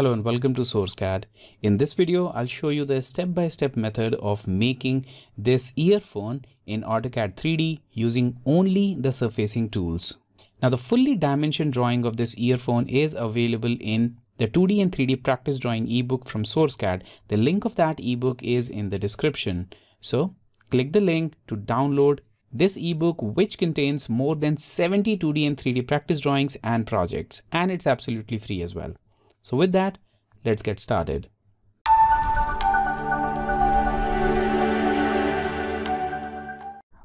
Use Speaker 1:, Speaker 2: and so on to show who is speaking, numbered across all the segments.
Speaker 1: Hello and welcome to SourceCAD. In this video, I'll show you the step-by-step -step method of making this earphone in AutoCAD 3D using only the surfacing tools. Now the fully dimensioned drawing of this earphone is available in the 2D and 3D practice drawing ebook from SourceCAD. The link of that ebook is in the description. So click the link to download this ebook which contains more than 70 2D and 3D practice drawings and projects and it's absolutely free as well. So with that, let's get started.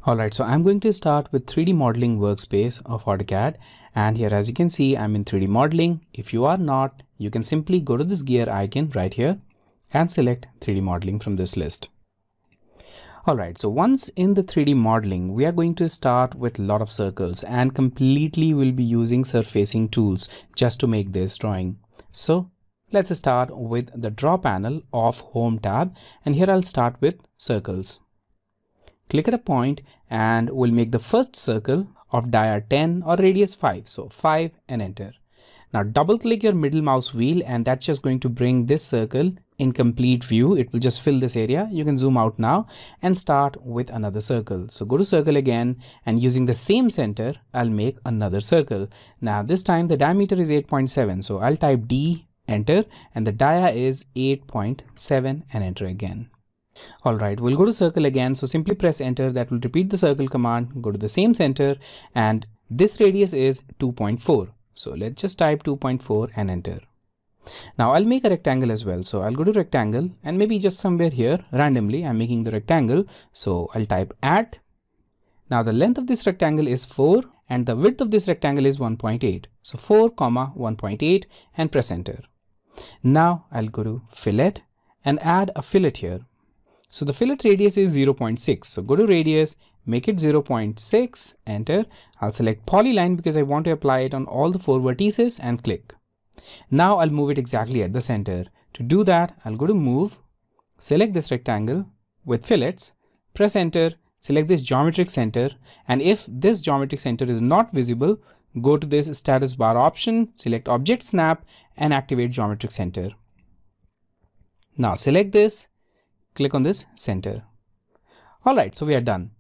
Speaker 1: Alright, so I'm going to start with 3D modeling workspace of AutoCAD and here as you can see I'm in 3D modeling. If you are not, you can simply go to this gear icon right here and select 3D modeling from this list. Alright, so once in the 3D modeling, we are going to start with a lot of circles and completely we'll be using surfacing tools just to make this drawing. So let's start with the draw panel of home tab and here I'll start with circles. Click at a point and we'll make the first circle of dia 10 or radius 5. So 5 and enter. Now double click your middle mouse wheel and that's just going to bring this circle in complete view. It will just fill this area. You can zoom out now and start with another circle. So go to circle again and using the same center, I'll make another circle. Now this time the diameter is 8.7. So I'll type D, enter and the dia is 8.7 and enter again. All right, we'll go to circle again. So simply press enter. That will repeat the circle command. Go to the same center and this radius is 2.4. So let's just type 2.4 and enter. Now I'll make a rectangle as well. So I'll go to rectangle and maybe just somewhere here randomly I'm making the rectangle. So I'll type at. Now the length of this rectangle is 4 and the width of this rectangle is 1.8. So 4 comma 1.8 and press enter. Now I'll go to fillet and add a fillet here. So the fillet radius is 0.6. So go to radius, make it 0.6, enter. I'll select polyline because I want to apply it on all the four vertices and click. Now I'll move it exactly at the center. To do that, I'll go to move, select this rectangle with fillets, press enter, select this geometric center. And if this geometric center is not visible, go to this status bar option, select object snap and activate geometric center. Now select this, click on this center. All right, so we are done.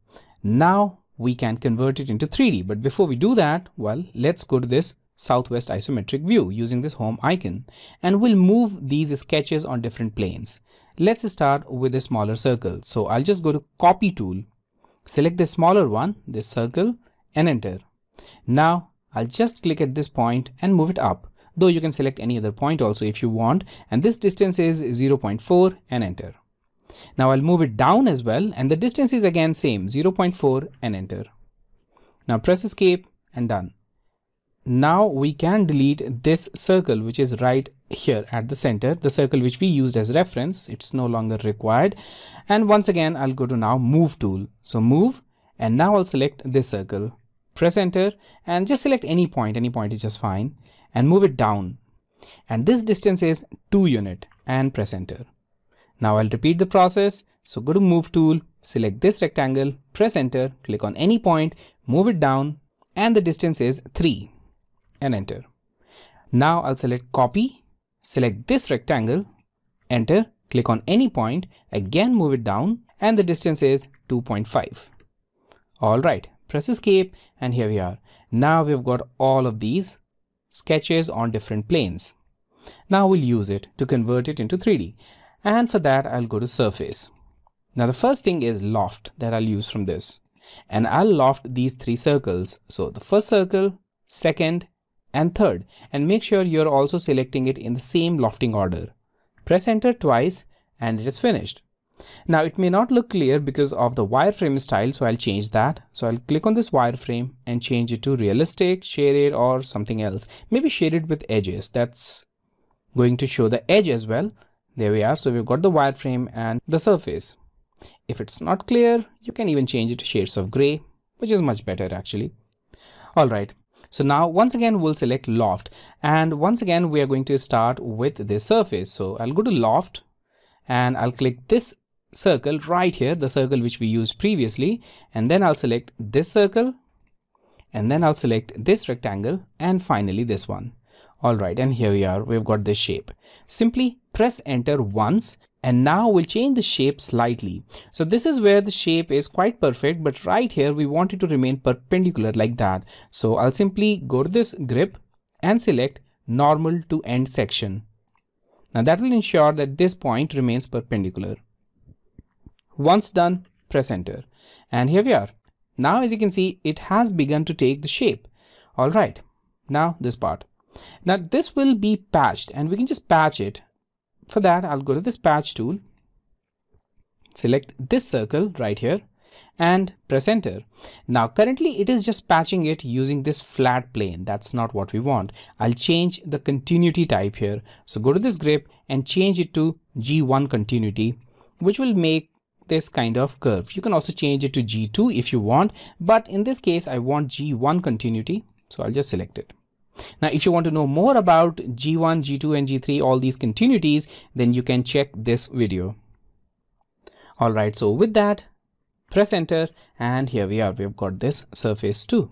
Speaker 1: Now we can convert it into 3D. But before we do that, well, let's go to this southwest isometric view using this home icon and we'll move these sketches on different planes. Let's start with a smaller circle. So I'll just go to copy tool, select the smaller one, this circle and enter. Now I'll just click at this point and move it up though you can select any other point also if you want and this distance is 0.4 and enter. Now I'll move it down as well and the distance is again same 0.4 and enter. Now press escape and done now we can delete this circle which is right here at the center the circle which we used as reference. It's no longer required. And once again I'll go to now move tool. So move and now I'll select this circle. Press enter and just select any point. Any point is just fine. And move it down. And this distance is 2 unit and press enter. Now I'll repeat the process. So go to move tool select this rectangle press enter click on any point move it down and the distance is 3 and enter. Now I'll select copy, select this rectangle, enter, click on any point, again move it down and the distance is 2.5. All right, press escape and here we are. Now we've got all of these sketches on different planes. Now we'll use it to convert it into 3D. And for that, I'll go to surface. Now the first thing is loft that I'll use from this. And I'll loft these three circles. So the first circle, second, and third and make sure you're also selecting it in the same lofting order. Press enter twice and it is finished. Now it may not look clear because of the wireframe style so I'll change that. So I'll click on this wireframe and change it to realistic, shaded or something else. Maybe shaded with edges. That's going to show the edge as well. There we are. So we've got the wireframe and the surface. If it's not clear, you can even change it to shades of gray, which is much better actually. All right. So now once again, we'll select loft and once again, we are going to start with this surface. So I'll go to loft and I'll click this circle right here, the circle which we used previously. And then I'll select this circle and then I'll select this rectangle and finally this one. All right, and here we are, we've got this shape. Simply press enter once and now we'll change the shape slightly. So this is where the shape is quite perfect, but right here we want it to remain perpendicular like that. So I'll simply go to this grip and select normal to end section. Now that will ensure that this point remains perpendicular. Once done, press enter. And here we are. Now as you can see, it has begun to take the shape. All right, now this part. Now this will be patched and we can just patch it for that, I'll go to this patch tool, select this circle right here and press enter. Now currently it is just patching it using this flat plane. That's not what we want. I'll change the continuity type here. So go to this grip and change it to G1 continuity, which will make this kind of curve. You can also change it to G2 if you want, but in this case, I want G1 continuity. So I'll just select it. Now, if you want to know more about G1, G2 and G3, all these continuities, then you can check this video. All right, so with that, press enter and here we are, we've got this surface too.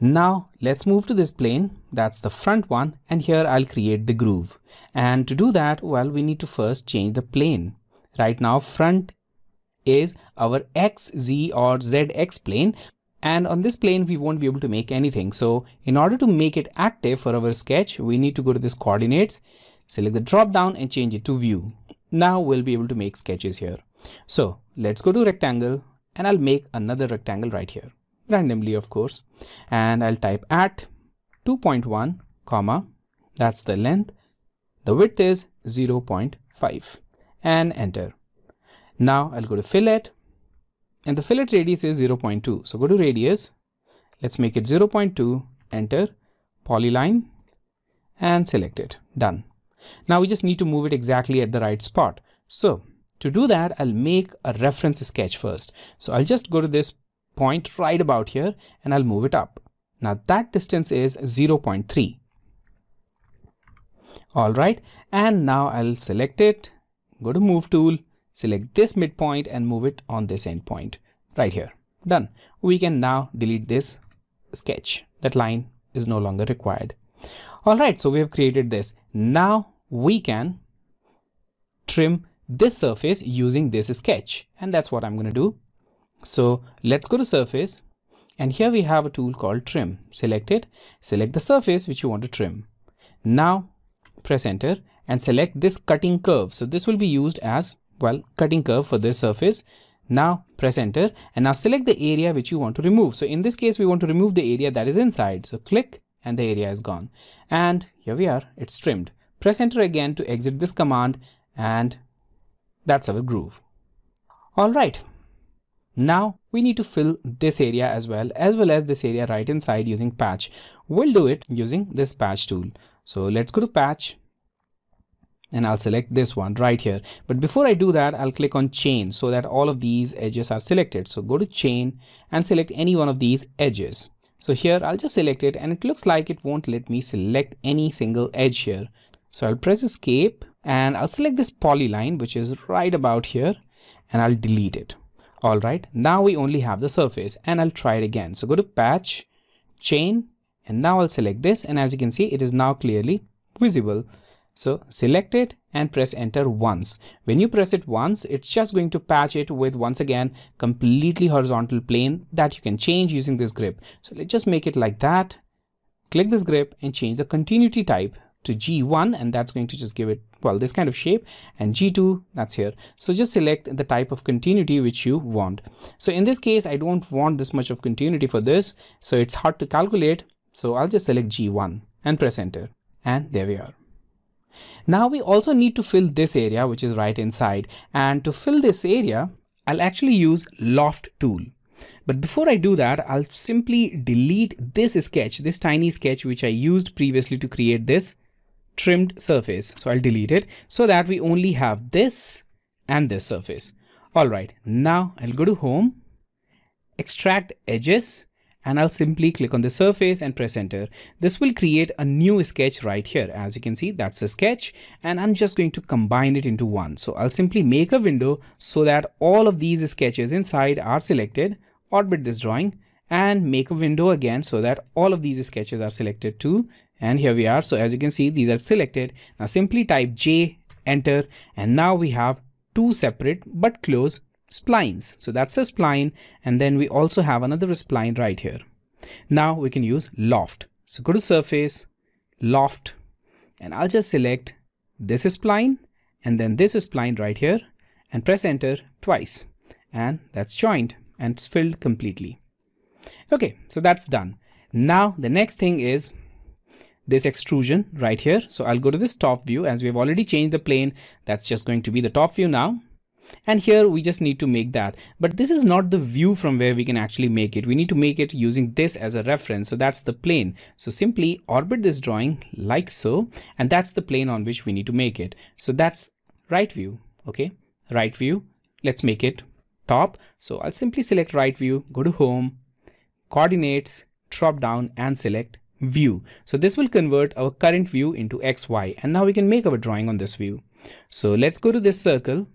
Speaker 1: Now let's move to this plane, that's the front one and here I'll create the groove. And to do that, well, we need to first change the plane. Right now front is our x, z or zx plane, and on this plane we won't be able to make anything. So in order to make it active for our sketch we need to go to this coordinates select the drop down and change it to view. Now we'll be able to make sketches here. So let's go to rectangle and I'll make another rectangle right here randomly of course. And I'll type at 2.1 comma that's the length. The width is 0.5 and enter. Now I'll go to fillet and the fillet radius is 0.2 so go to radius. Let's make it 0.2 enter. Polyline. And select it. Done. Now we just need to move it exactly at the right spot. So to do that i'll make a reference sketch first. So i'll just go to this point right about here and i'll move it up. Now that distance is 0.3 all right. And now i'll select it. Go to move tool select this midpoint and move it on this endpoint right here. Done. We can now delete this sketch. That line is no longer required. All right, so we have created this. Now we can trim this surface using this sketch and that's what I'm going to do. So let's go to surface and here we have a tool called trim. Select it, select the surface which you want to trim. Now press enter and select this cutting curve. So this will be used as well cutting curve for this surface. Now press enter and now select the area which you want to remove. So in this case we want to remove the area that is inside. So click and the area is gone. And here we are it's trimmed. Press enter again to exit this command and that's our groove. All right. Now we need to fill this area as well as well as this area right inside using patch. We'll do it using this patch tool. So let's go to patch and I'll select this one right here. But before I do that, I'll click on chain so that all of these edges are selected. So go to chain and select any one of these edges. So here I'll just select it and it looks like it won't let me select any single edge here. So I'll press escape and I'll select this polyline which is right about here and I'll delete it. All right, now we only have the surface and I'll try it again. So go to patch, chain, and now I'll select this and as you can see, it is now clearly visible. So select it and press enter once. When you press it once, it's just going to patch it with once again completely horizontal plane that you can change using this grip. So let's just make it like that. Click this grip and change the continuity type to G1 and that's going to just give it well this kind of shape and G2 that's here so just select the type of continuity which you want so in this case I don't want this much of continuity for this so it's hard to calculate so I'll just select G1 and press enter and there we are now we also need to fill this area which is right inside and to fill this area I'll actually use loft tool. But before I do that, I'll simply delete this sketch, this tiny sketch which I used previously to create this trimmed surface. So I'll delete it so that we only have this and this surface. All right, now I'll go to home, extract edges, and I'll simply click on the surface and press enter. This will create a new sketch right here. As you can see, that's a sketch and I'm just going to combine it into one. So I'll simply make a window so that all of these sketches inside are selected, orbit this drawing and make a window again so that all of these sketches are selected too and here we are. So as you can see, these are selected. Now simply type J, enter, and now we have two separate but close splines. So that's a spline. And then we also have another spline right here. Now we can use loft. So go to surface, loft, and I'll just select this spline and then this spline right here and press enter twice. And that's joined and it's filled completely. Okay, so that's done. Now the next thing is this extrusion right here. So I'll go to this top view as we've already changed the plane. That's just going to be the top view now. And here we just need to make that. But this is not the view from where we can actually make it. We need to make it using this as a reference. So that's the plane. So simply orbit this drawing like so. And that's the plane on which we need to make it. So that's right view. Okay, right view. Let's make it top. So I'll simply select right view, go to home, coordinates, drop down and select view. So this will convert our current view into XY and now we can make our drawing on this view. So let's go to this circle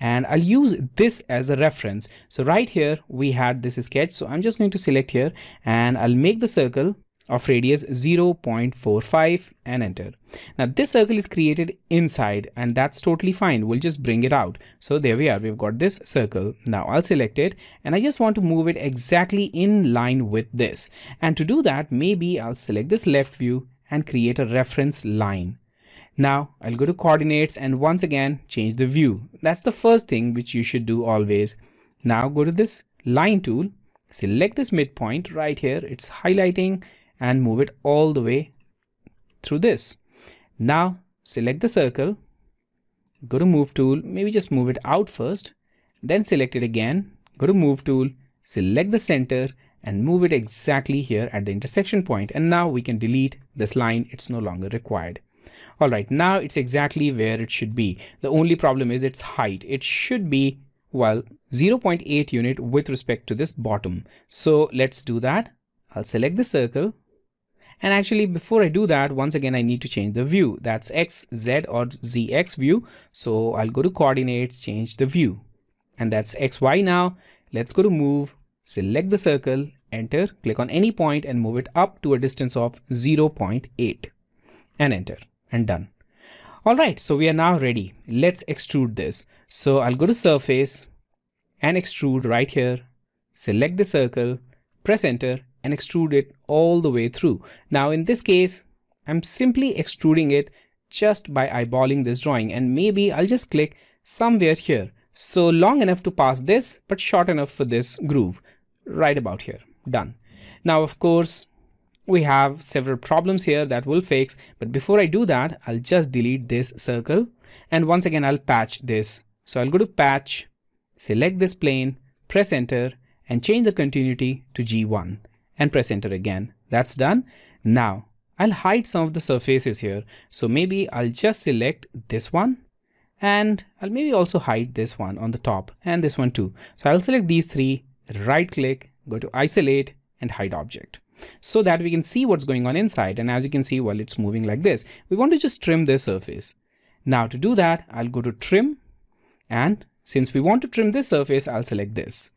Speaker 1: and I'll use this as a reference. So right here we had this sketch. So I'm just going to select here and I'll make the circle of radius 0.45 and enter. Now this circle is created inside and that's totally fine. We'll just bring it out. So there we are. We've got this circle. Now I'll select it and I just want to move it exactly in line with this. And to do that, maybe I'll select this left view and create a reference line. Now I'll go to coordinates and once again change the view. That's the first thing which you should do always. Now go to this line tool, select this midpoint right here. It's highlighting and move it all the way through this. Now select the circle, go to move tool, maybe just move it out first, then select it again, go to move tool, select the center and move it exactly here at the intersection point. And now we can delete this line. It's no longer required. All right, now it's exactly where it should be. The only problem is its height. It should be, well, 0.8 unit with respect to this bottom. So let's do that. I'll select the circle, and actually, before I do that, once again, I need to change the view. That's X, Z or ZX view. So I'll go to coordinates, change the view. And that's XY now. Let's go to move, select the circle, enter, click on any point and move it up to a distance of 0.8 and enter and done. All right, so we are now ready. Let's extrude this. So I'll go to surface and extrude right here, select the circle, press enter and extrude it all the way through. Now in this case, I'm simply extruding it just by eyeballing this drawing and maybe I'll just click somewhere here. So long enough to pass this, but short enough for this groove right about here. Done. Now, of course, we have several problems here that we'll fix. But before I do that, I'll just delete this circle. And once again, I'll patch this. So I'll go to patch, select this plane, press enter and change the continuity to G1 and press enter again. That's done. Now I'll hide some of the surfaces here. So maybe I'll just select this one and I'll maybe also hide this one on the top and this one too. So I'll select these three, right click, go to isolate and hide object so that we can see what's going on inside. And as you can see, well, it's moving like this. We want to just trim this surface. Now to do that, I'll go to trim and since we want to trim this surface, I'll select this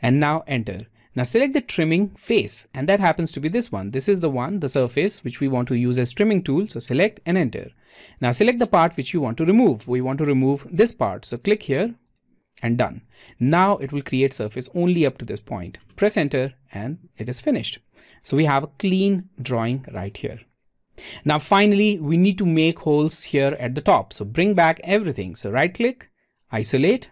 Speaker 1: and now enter. Now select the trimming face and that happens to be this one. This is the one, the surface which we want to use as trimming tool. So select and enter. Now select the part which you want to remove. We want to remove this part. So click here and done. Now it will create surface only up to this point. Press enter and it is finished. So we have a clean drawing right here. Now finally, we need to make holes here at the top. So bring back everything. So right click, isolate,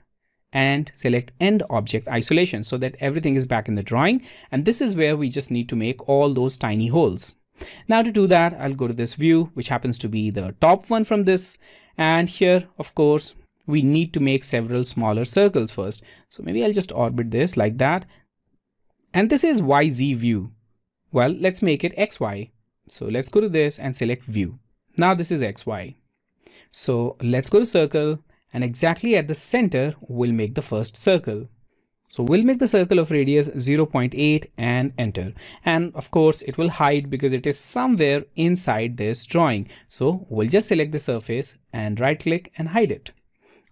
Speaker 1: and select end object isolation so that everything is back in the drawing. And this is where we just need to make all those tiny holes. Now to do that, I'll go to this view, which happens to be the top one from this. And here, of course, we need to make several smaller circles first. So maybe I'll just orbit this like that. And this is YZ view. Well, let's make it XY. So let's go to this and select view. Now this is XY. So let's go to circle and exactly at the center we'll make the first circle. So we'll make the circle of radius 0.8 and enter. And of course it will hide because it is somewhere inside this drawing. So we'll just select the surface and right click and hide it.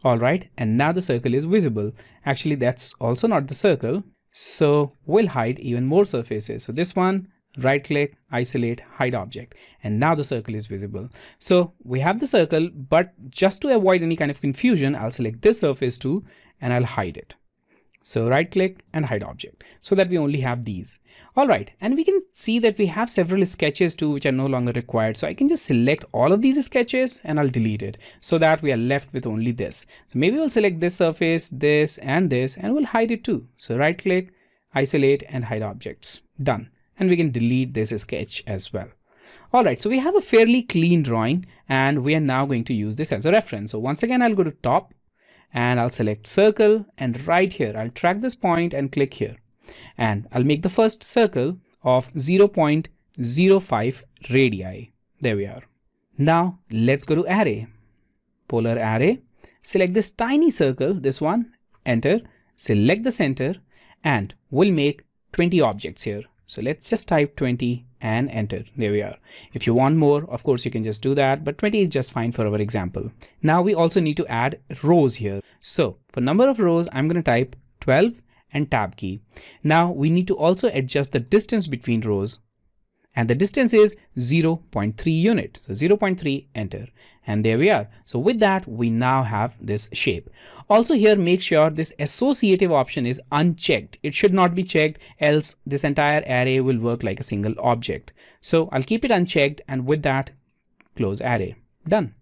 Speaker 1: All right. And now the circle is visible. Actually, that's also not the circle. So we'll hide even more surfaces. So this one, right click, isolate, hide object. And now the circle is visible. So we have the circle, but just to avoid any kind of confusion, I'll select this surface too, and I'll hide it. So right click and hide object so that we only have these. All right. And we can see that we have several sketches too, which are no longer required. So I can just select all of these sketches and I'll delete it so that we are left with only this. So maybe we'll select this surface, this and this, and we'll hide it too. So right click, isolate and hide objects. Done. And we can delete this sketch as well. All right, so we have a fairly clean drawing and we are now going to use this as a reference. So once again, I'll go to top and I'll select circle and right here I'll track this point and click here and I'll make the first circle of 0.05 radii. There we are. Now let's go to array. Polar array. Select this tiny circle, this one, enter, select the center and we'll make 20 objects here. So let's just type 20 and enter. There we are. If you want more, of course, you can just do that, but 20 is just fine for our example. Now we also need to add rows here. So for number of rows, I'm going to type 12 and tab key. Now we need to also adjust the distance between rows and the distance is 0.3 unit. So 0.3 enter and there we are. So with that we now have this shape. Also here make sure this associative option is unchecked. It should not be checked else this entire array will work like a single object. So I'll keep it unchecked and with that close array. Done.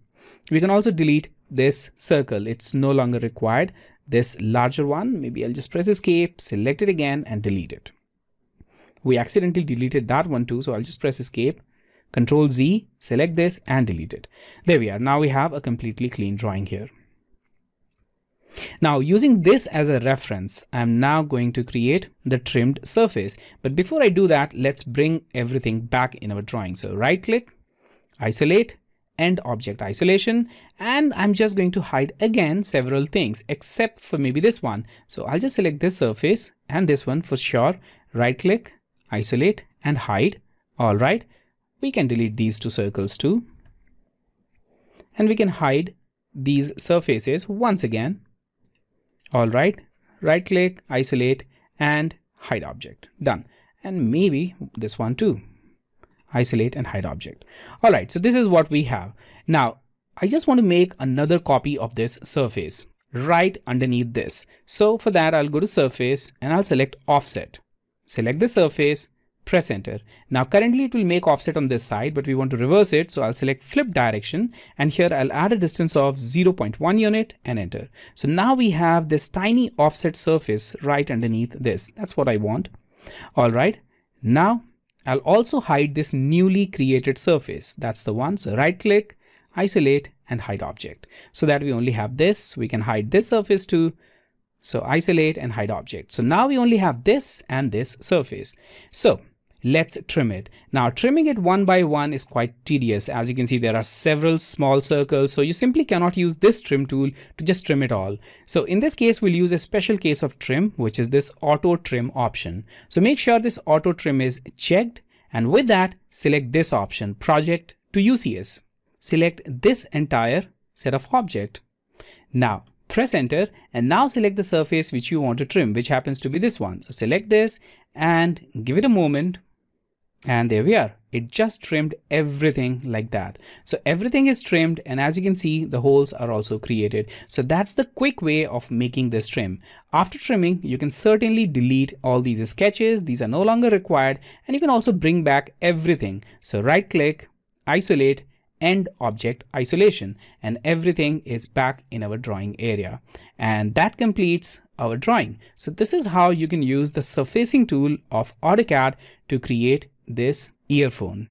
Speaker 1: We can also delete this circle. It's no longer required. This larger one, maybe I'll just press escape, select it again and delete it. We accidentally deleted that one too. So I'll just press escape, control Z, select this and delete it. There we are. Now we have a completely clean drawing here. Now using this as a reference, I'm now going to create the trimmed surface. But before I do that, let's bring everything back in our drawing. So right click, isolate, end object isolation and I'm just going to hide again several things except for maybe this one. So I'll just select this surface and this one for sure. Right click, isolate and hide. All right, we can delete these two circles too. And we can hide these surfaces once again. All right, right click, isolate and hide object. Done. And maybe this one too. Isolate and hide object. All right, so this is what we have. Now, I just want to make another copy of this surface right underneath this. So for that, I'll go to surface and I'll select offset select the surface, press enter. Now currently it will make offset on this side, but we want to reverse it. So I'll select flip direction and here I'll add a distance of 0.1 unit and enter. So now we have this tiny offset surface right underneath this. That's what I want. All right. Now I'll also hide this newly created surface. That's the one. So right click, isolate and hide object so that we only have this. We can hide this surface too so isolate and hide object. So now we only have this and this surface. So let's trim it. Now trimming it one by one is quite tedious. As you can see, there are several small circles. So you simply cannot use this trim tool to just trim it all. So in this case, we'll use a special case of trim, which is this auto trim option. So make sure this auto trim is checked. And with that, select this option, project to UCS. Select this entire set of object. Now press enter and now select the surface which you want to trim which happens to be this one. So select this and give it a moment and there we are. It just trimmed everything like that. So everything is trimmed and as you can see the holes are also created. So that's the quick way of making this trim. After trimming you can certainly delete all these sketches. These are no longer required and you can also bring back everything. So right click isolate end object isolation and everything is back in our drawing area and that completes our drawing. So this is how you can use the surfacing tool of AutoCAD to create this earphone.